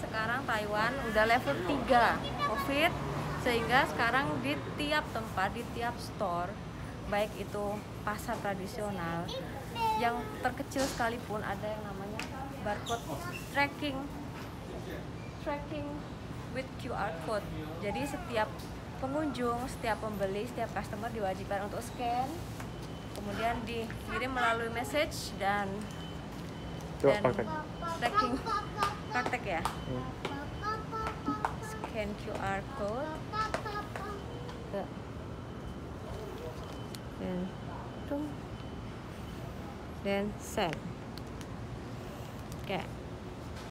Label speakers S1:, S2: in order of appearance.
S1: sekarang Taiwan udah level 3 COVID sehingga sekarang di tiap tempat, di tiap store baik itu pasar tradisional yang terkecil sekalipun ada yang namanya barcode tracking tracking with QR code. Jadi setiap pengunjung, setiap pembeli, setiap customer diwajibkan untuk scan kemudian dikirim melalui message dan dan tracking praktek ya?
S2: Hmm.
S1: scan QR code. Dan tung. Dan send. Oke